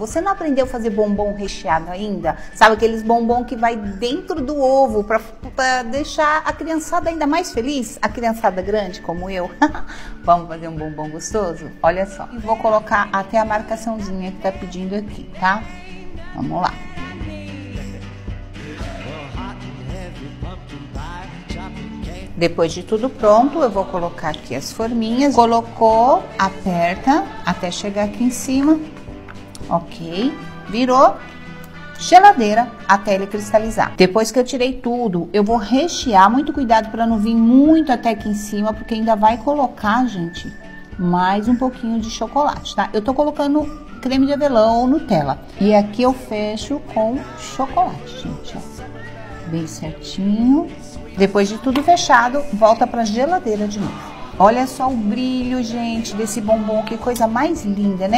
Você não aprendeu a fazer bombom recheado ainda? Sabe aqueles bombom que vai dentro do ovo para deixar a criançada ainda mais feliz? A criançada grande como eu? Vamos fazer um bombom gostoso? Olha só. Vou colocar até a marcaçãozinha que tá pedindo aqui, tá? Vamos lá. Depois de tudo pronto, eu vou colocar aqui as forminhas. Colocou, aperta até chegar aqui em cima ok? Virou geladeira até ele cristalizar. Depois que eu tirei tudo, eu vou rechear, muito cuidado para não vir muito até aqui em cima, porque ainda vai colocar, gente, mais um pouquinho de chocolate, tá? Eu tô colocando creme de avelã ou Nutella. E aqui eu fecho com chocolate, gente, ó. Bem certinho. Depois de tudo fechado, volta pra geladeira de novo. Olha só o brilho, gente, desse bombom, que coisa mais linda, né?